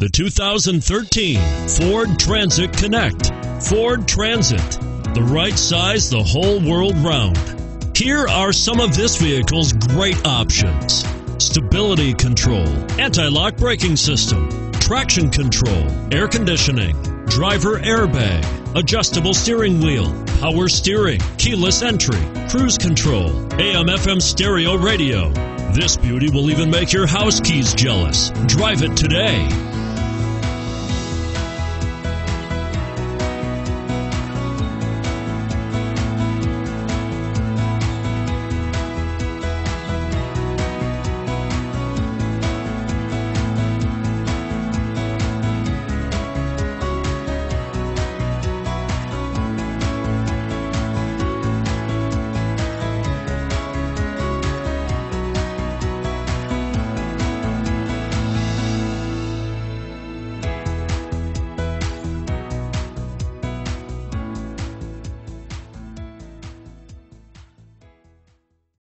The 2013 Ford Transit Connect. Ford Transit. The right size the whole world round. Here are some of this vehicle's great options stability control, anti lock braking system, traction control, air conditioning, driver airbag, adjustable steering wheel, power steering, keyless entry, cruise control, AM FM stereo radio. This beauty will even make your house keys jealous. Drive it today.